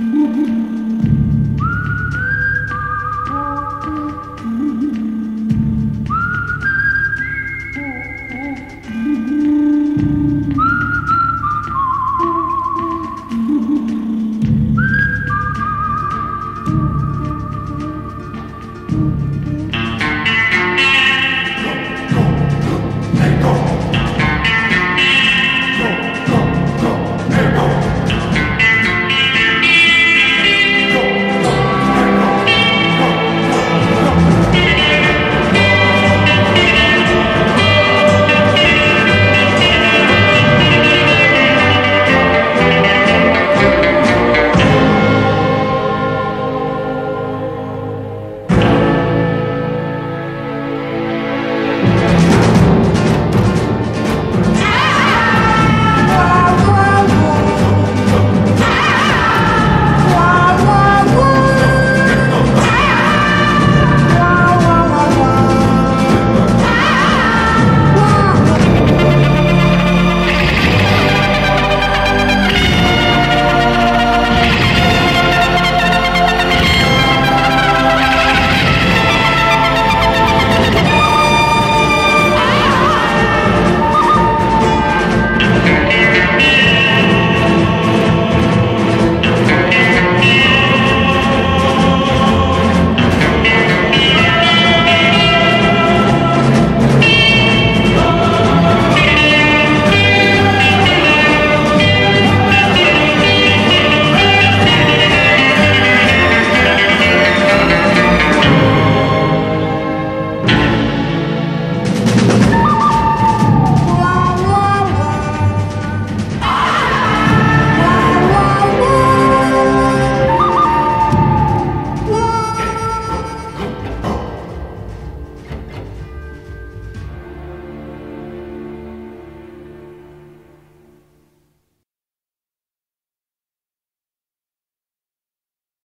Música